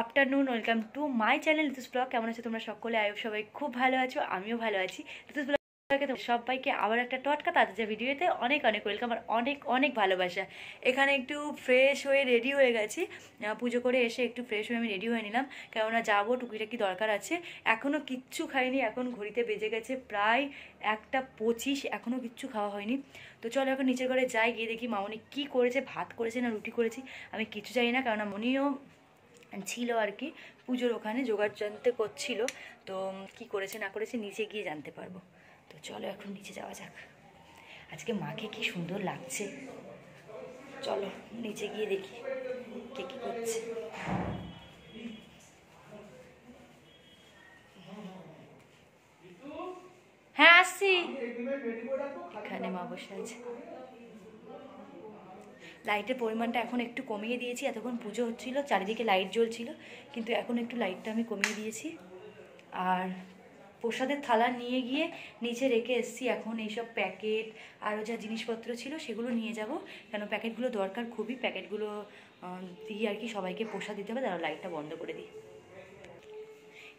Afternoon welcome to my channel Ritu's blog কেমন আছো তোমরা সকলে? আয়ো সবাই খুব ভালো আছো, আমিও ভালো আছি। ঋতুস ব্লগ সবাইকে আবার একটা টটকা তাদের যে ভিডিওতে অনেক অনেক ওয়েলকাম আর অনেক অনেক ভালোবাসা। এখানে একটু ফ্রেশ হয়ে রেডি হয়ে গেছি। পুজো করে এসে একটু ফ্রেশ হয়ে আমি রেডি হয়ে নিলাম। কেননা যাব, টুকিটাকি দরকার আছে। এখনও কিচ্ছু খাইনি, এখন ঘড়িতে বেজে গেছে প্রায় একটা পঁচিশ এখনও কিচ্ছু খাওয়া হয়নি। তো চলো এখন নিচের ঘরে যাই, গিয়ে দেখি মামনি কি করেছে, ভাত করেছে না রুটি করেছি। আমি কিছু জানি না কারণ মনিও ছিল আর কি পুজোর ওখানে জোগাড় জানতে করছিল। তো কি করেছে না করেছে নিচে গিয়ে জানতে পারব। তো চলো এখন নিচে যাওয়া যাক। আজকে মাকে কি সুন্দর লাগছে। চলো নিচে গিয়ে দেখি কে কি করছে। হ্যাঁ আসছি। এখানে মা বসে আছে। লাইটের পরিমাণটা এখন একটু কমিয়ে দিয়েছি। এতক্ষণ পুজো হচ্ছিল, চারিদিকে লাইট জ্বলছিল, কিন্তু এখন একটু লাইটটা আমি কমিয়ে দিয়েছি। আর প্রসাদের থালা নিয়ে গিয়ে নিচে রেখে এসেছি। এখন এইসব প্যাকেট, আরও যা জিনিসপত্র ছিল সেগুলো নিয়ে যাব। কেন প্যাকেটগুলো দরকার খুবই। প্যাকেটগুলো দিয়ে আর কি সবাইকে প্রসাদ দিতে হবে তারা লাইটটা বন্ধ করে দিই।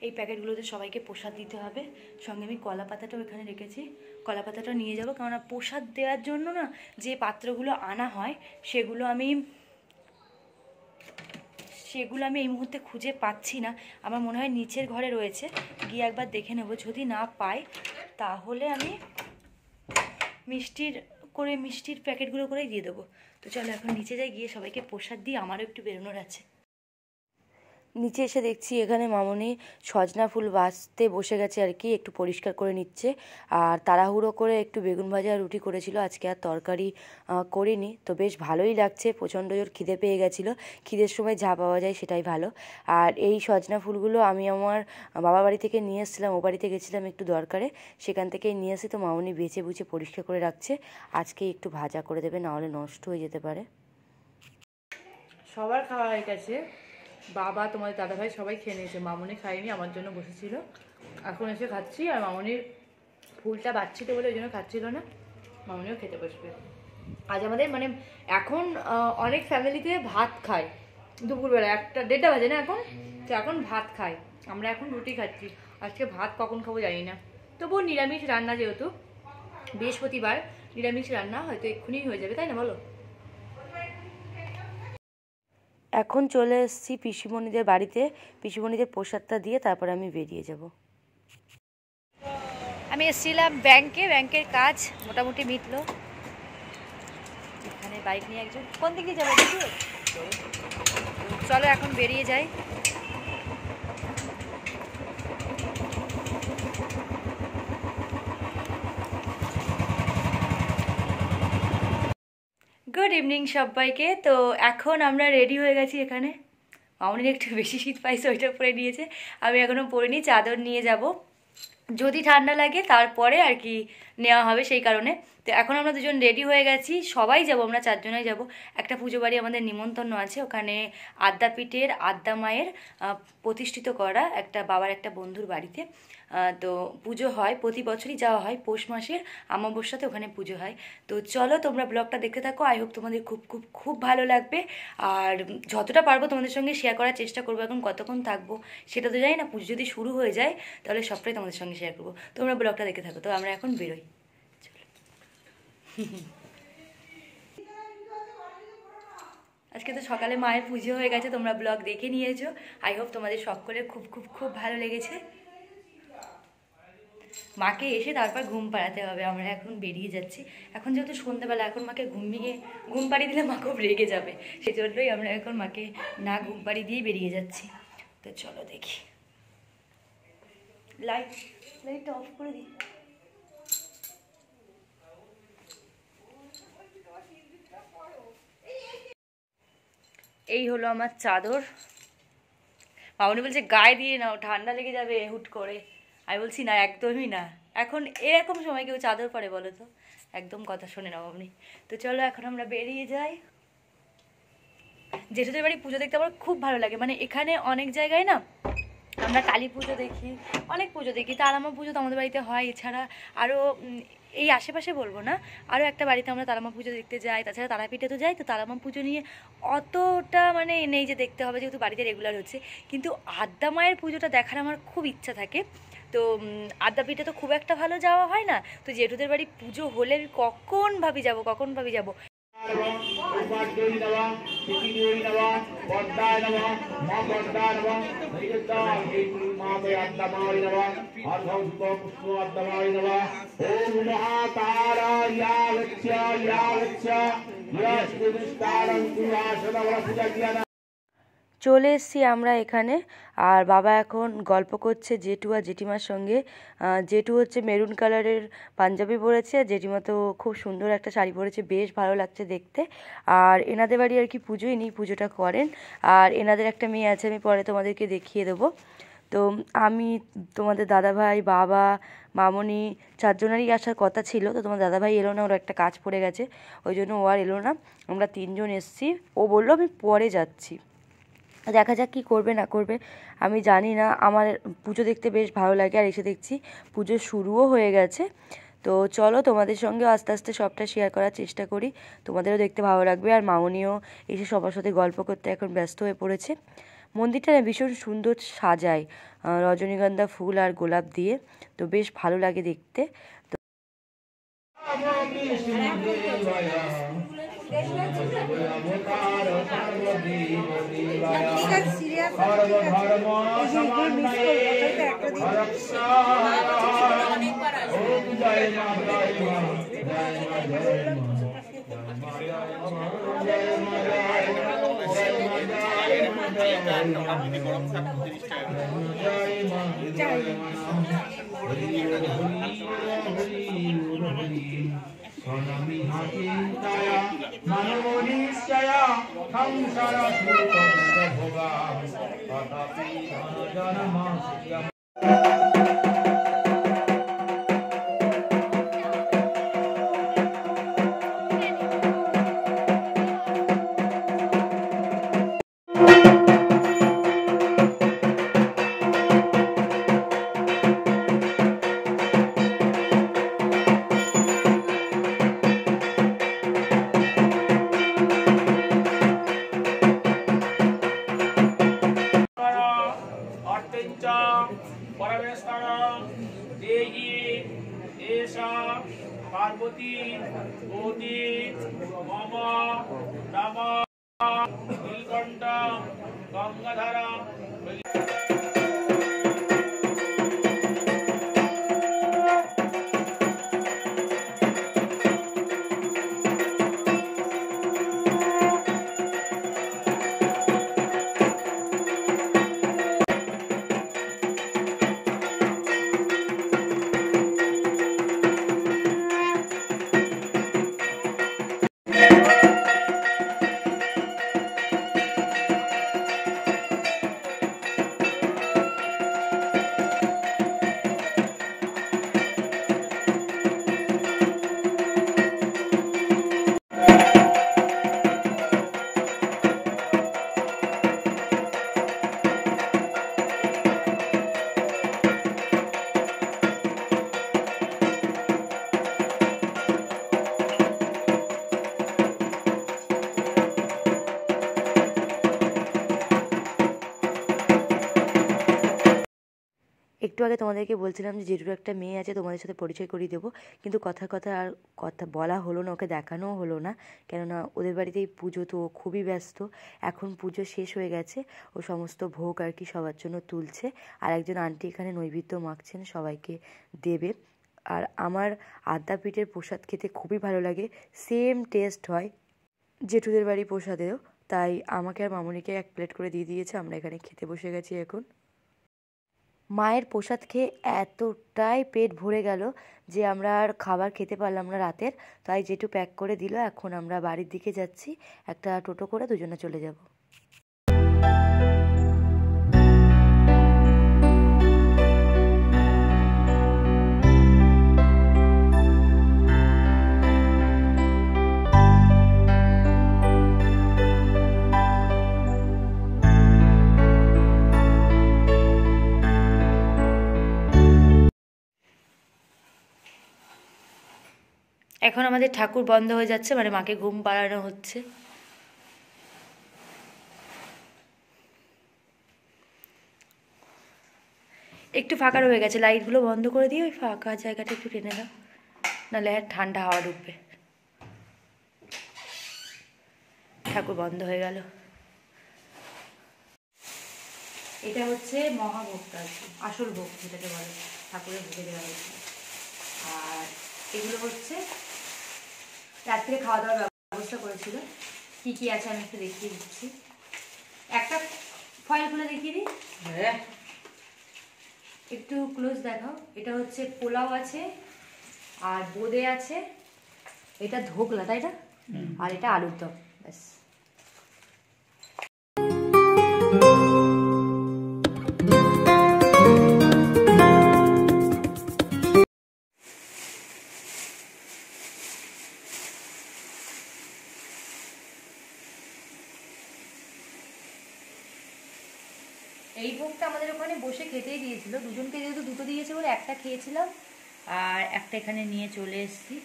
এই প্যাকেটগুলোতে সবাইকে প্রসাদ দিতে হবে। সঙ্গে আমি কলা পাতাটাও এখানে রেখেছি। কলা পাতাটা নিয়ে যাব, কেননা প্রসাদ দেওয়ার জন্য না যে পাত্রগুলো আনা হয়, সেগুলো আমি সেগুলো আমি এই মুহূর্তে খুঁজে পাচ্ছি না। আমার মনে হয় নিচের ঘরে রয়েছে। গিয়ে একবার দেখে নেব, যদি না পাই, তাহলে আমি মিষ্টির করে, মিষ্টির প্যাকেটগুলো করেই দিয়ে দেবো। তো চলো এখন নিচে যাই, গিয়ে সবাইকে প্রসাদ দিয়ে আমারও একটু বেরোনোর আছে। নিচে এসে দেখছি এখানে মামনি সজনা ফুল বাঁচতে বসে গেছে আর কি, একটু পরিষ্কার করে নিচ্ছে। আর তাড়াহুড়ো করে একটু বেগুন ভাজা রুটি করেছিল, আজকে আর তরকারি করিনি। তো বেশ ভালোই লাগছে, প্রচণ্ড জোর খিদে পেয়ে গেছিল। খিদের সময় যা পাওয়া যায় সেটাই ভালো। আর এই সজনা ফুলগুলো আমি আমার বাবা বাড়ি থেকে নিয়ে এসেছিলাম, ও বাড়িতে গেছিলাম একটু দরকারে। সেখান থেকেই নিয়ে এসে তো মামনি বেছে বুঝে পরিষ্কার করে রাখছে। আজকে একটু ভাজা করে দেবে, নাহলে নষ্ট হয়ে যেতে পারে। সবার খাওয়া হয়ে গেছে। বাবা, তোমাদের দাদাভাই সবাই খেয়ে নিয়েছে। মামনি খাইনি আমার জন্য বসেছিল। এখন এসে খাচ্ছি, আর মামনির ফুলটা বাচ্চিত বলে ওই জন্য খাচ্ছিল না। মামনিও খেতে বসবে। আজ আমাদের মানে এখন অনেক ফ্যামিলিতে ভাত খায়। দুপুরবেলা একটা, দেড়টা বাজে না এখন? তো এখন ভাত খায়। আমরা এখন রুটি খাচ্ছি। আজকে ভাত কখন খাব জানি না। তবুও নিরামিষ রান্না যেহেতু, বৃহস্পতিবার নিরামিষ রান্না হয়তো এক্ষুনি হয়ে যাবে, তাই না বলো? এখন চলে এসেছি পিসিমণিদের বাড়িতে। পিসিমণিদের প্রসাদটা দিয়ে তারপরে আমি বেরিয়ে যাব। আমি এসেছিলাম ব্যাংকে। ব্যাংকের কাজ মোটামুটি মিটলো। এখানে বাইক নিয়ে একজন কোন দিকে যাব? চলো এখন বেরিয়ে যাই। গুড ইভিনিং সবাইকে। তো এখন আমরা রেডি হয়ে গেছি এখানে। মামনির একটু বেশি শীত পাইছে, ওইটা পরে নিয়েছে। আমি এখনও পরিনি চাদর নিয়ে যাব। যদি ঠান্ডা লাগে তারপরে আর কি নেওয়া হবে সেই কারণে। তো এখন আমরা দুজন রেডি হয়ে গেছি, সবাই যাব, আমরা চারজনাই যাব। একটা পুজো বাড়ি আমাদের নিমন্ত্রণ আছে, ওখানে আদ্যাপীঠের আদ্যা মায়ের প্রতিষ্ঠিত করা একটা বাবার একটা বন্ধুর বাড়িতে। তো পুজো হয়, প্রতি বছরই যাওয়া হয়, পৌষ মাসের অমাবস্যাতে ওখানে পুজো হয়। তো চলো তোমরা ব্লগটা দেখতে থাকো আই হোপ তোমাদের খুব খুব খুব ভালো লাগবে। আর যতটা পারব তোমাদের সঙ্গে শেয়ার করার চেষ্টা করব, এখন কতক্ষণ থাকব সেটা তো জানি না, পুজো যদি শুরু হয়ে যায়, তাহলে সবটাই তোমাদের সঙ্গে শেয়ার করব। তোমরা ব্লগটা দেখে থাকো, তো আমরা এখন বেরোই। আজকে তো সকালে মায়ের পুজো হয়ে গেছে, তোমরা ব্লগ দেখে নিয়েছো। আই হোপ তোমাদের সকলের খুব খুব খুব ভালো লেগেছে। মাকে এসে তারপর ঘুম পাড়াতে হবে, আমরা এখন বেরিয়ে যাচ্ছি। এখন যেহেতু সন্ধ্যাবেলা এখন মাকে ঘুমিয়ে ঘুম পাড়িয়ে দিলে মা খুব রেগে যাবে। সেই জন্যই আমরা এখন মাকে না ঘুম পাড়িয়ে দিয়ে বেরিয়ে যাচ্ছি। তো চলো দেখি। লাইট লাইটটা অফ করে দিই। এই হলো আমার চাদর। মামনি বলছে, গায়ে দিয়ে নাও, ঠান্ডা লেগে যাবে হুট করে। আমি বলছি, না, একদমই না। এখন এরকম সময় কেউ চাদর পরে বলো তো? একদম কথা শোনে না মামনি তো চলো, এখন আমরা বেরিয়ে যাই। জেঠুদের বাড়ি পুজো দেখতে আমার খুব ভালো লাগে। মানে এখানে অনেক জায়গায় না, আমরা কালী পুজো দেখি, অনেক পুজো দেখি। তারামা পুজো তো আমাদের বাড়িতে হয়। এছাড়া আরও এই আশেপাশে বলব না আরও একটা বাড়িতে আমরা তারামা পুজো দেখতে যাই। তাছাড়া তারাপীঠে তো যাই, তো তারামা পুজো নিয়ে অতটা মানে নেই যে দেখতে হবে, যেহেতু বাড়িতে রেগুলার হচ্ছে। কিন্তু আদ্যা মায়ের পুজোটা দেখার আমার খুব ইচ্ছা থাকে। তো আদ্যাপীঠে তো খুব একটা ভালো যাওয়া হয় না। তো জেঠুদের বাড়ি পুজো হলে আমি কখন ভাবি যাব, কখন ভাবি যাব? চলে এসেছি আমরা এখানে। আর বাবা এখন গল্প করছে জেঠু আর জেঠিমার সঙ্গে। জেঠু হচ্ছে মেরুন কালারের পাঞ্জাবি পরেছে, আর জেঠিমা তো খুব সুন্দর একটা শাড়ি পরেছে, বেশ ভালো লাগছে দেখতে। আর এনাদের বাড়ি আর কি পুজোই নেই, পুজোটা করেন। আর এনাদের একটা মেয়ে আছে, আমি পরে তোমাদেরকে দেখিয়ে দেবো। তো আমি, তোমাদের দাদাভাই, বাবা, মামনি চারজনেরই আসার কথা ছিল। তো তোমার দাদাভাই এলো না, ওর একটা কাজ পড়ে গেছে। ওই জন্য ও আর এলো না। আমরা তিনজন এসেছি। ও বলল, আমি পরে যাচ্ছি। দেখা যাক কী করবে, না করবে। আমি জানি না, আমার পুজো দেখতে বেশ ভালো লাগে, আর এসে দেখছি পুজো শুরুও হয়ে গেছে। তো চলো তোমাদের সঙ্গেও আস্তে আস্তে সবটা শেয়ার করার চেষ্টা করি। তোমাদেরও দেখতে ভালো লাগবে, আর মামনিও এসে সবার সাথে গল্প করতে এখন ব্যস্ত হয়ে পড়েছে। মন্দিরটা না ভীষণ সুন্দর সাজায় রজনীগন্ধা ফুল আর গোলাপ দিয়ে। তো বেশ ভালো লাগে দেখতে। सर्वधर्मा समन्वये रक्षाहरा ओम जय माँ जय माँ जय माँ जय माँ Thank you. स्वनमिहातीतया मनोनिश्चया संसारस्वरूपं भोगा तथापि जनमाश्रियम् পার্বতী গৌতী মম নীলকণ্ঠ গঙ্গাধর একটু আগে তোমাদেরকে বলছিলাম যে জেঠুর একটা মেয়ে আছে, তোমাদের সাথে পরিচয় করিয়ে দেবো। কিন্তু কথার কথা আর কথা বলা হলো না, ওকে দেখানোও হলো না। কেননা ওদের বাড়িতেই পুজো, তো ও খুবই ব্যস্ত। এখন পুজো শেষ হয়ে গেছে, ও সমস্ত ভোগ আর কি সবার জন্য তুলছে। আর একজন আন্টি এখানে নৈবেদ্য মাখছেন, সবাইকে দেবে। আর আমার আদ্যাপীঠের প্রসাদ খেতে খুবই ভালো লাগে, সেম টেস্ট হয় জেঠুদের বাড়ি প্রসাদেও। তাই আমাকে আর মামুনিকে এক প্লেট করে দিয়ে দিয়েছে, আমরা এখানে খেতে বসে গেছি এখন। মায়ের প্রসাদ খেয়ে এতটাই পেট ভরে গেল যে আমরা আর খাবার খেতে পারলাম না রাতের। তাই যেটু প্যাক করে দিল, এখন আমরা বাড়ির দিকে যাচ্ছি। একটা টোটো করে দুজনে চলে যাব। এখন আমাদের ঠাকুর বন্ধ হয়ে যাচ্ছে মানে মাকে ঘুম পাড়ানো হচ্ছে। একটু ফাঁকা রয়ে গেছে, লাইটগুলো বন্ধ করে দিয়ে ওই ফাঁকা জায়গাটা একটু টেনে দাও নাহলে আর ঠান্ডা হাওয়া ঢুকবে। ঠাকুর বন্ধ হয়ে গেল। এটা হচ্ছে আর আসল ভোগ যেটাকে বলে, ঠাকুরের ভোগে দেওয়া হয়েছে আর এগুলো হচ্ছে রাত্রে খাওয়া দাওয়ার ব্যবস্থা করেছিল। কি কি আছে আমি একটু দেখিয়ে দিচ্ছি। একটা ফয়েল খুলে দেখিয়ে দিই। হ্যাঁ। একটু ক্লোজ দেখাও। এটা হচ্ছে পোলাও আছে আর বোঁদে আছে। এটা ধোকলা তাই না? আর এটা আলুর দম ব্যাস। দিয়েছিল দুজনকে যেহেতু দুটো দিয়েছে বলে একটা খেয়েছিলাম, আর একটা এখানে নিয়ে চলে এসেছি।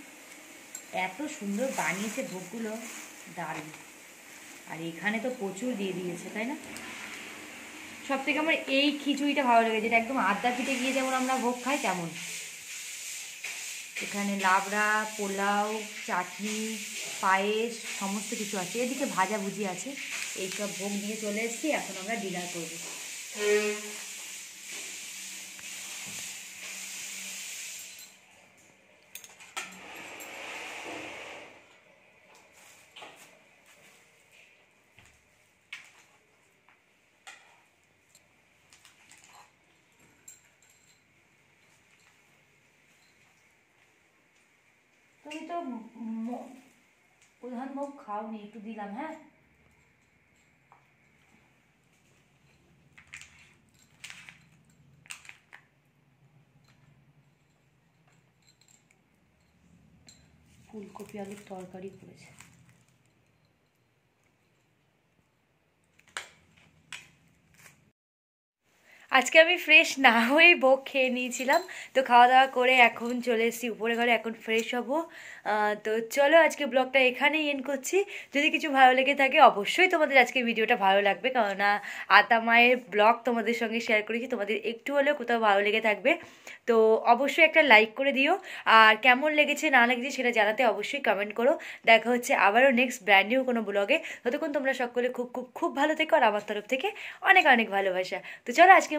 এত সুন্দর বানিয়েছে ভোগগুলো, দারুণ। আর এখানে তো প্রচুর দিয়ে দিয়েছে, তাই না? সব থেকে আমার এই খিচুড়িটা ভালো লেগেছে এটা একদম আড্ডা পিঠে গিয়ে যেমন আমরা ভোগ খাই, তেমন। এখানে লাবড়া, পোলাও, চাটনি, পায়েস, সমস্ত কিছু আছে। এদিকে ভাজা ভুজি আছে। এইসব ভোগ দিয়ে চলে এসেছি, এখন আমরা ডিনার করব। তুমি তো প্রধান মুখ খাওনি একটু দিলাম হ্যাঁ? ফুলকপি আলুর তরকারি করেছে। আজকে আমি ফ্রেশ না হয়েই ভোগ খেয়ে নিয়েছিলাম। তো খাওয়া দাওয়া করে এখন চলে এসেছি, উপরে ঘরে এখন ফ্রেশ হব। তো চলো আজকে ব্লগটা এখানেই এন্ড করছি। যদি কিছু ভালো লেগে থাকে অবশ্যই তোমাদের আজকে ভিডিওটা ভালো লাগবে। কেননা আতা মায়ের ব্লগ তোমাদের সঙ্গে শেয়ার করেছি, তোমাদের একটু হলেও কোথাও ভালো লেগে থাকবে। তো অবশ্যই একটা লাইক করে দিও। আর কেমন লেগেছে না লেগেছে সেটা জানাতে অবশ্যই কমেন্ট করো। দেখা হচ্ছে আবারও নেক্সট ব্র্যান্ড নিউ কোনো ব্লগে। ততক্ষণ তোমরা সকলে খুব খুব খুব ভালো থেকো আর আমার তরফ থেকে অনেক অনেক ভালোবাসা। তো চলো আজকের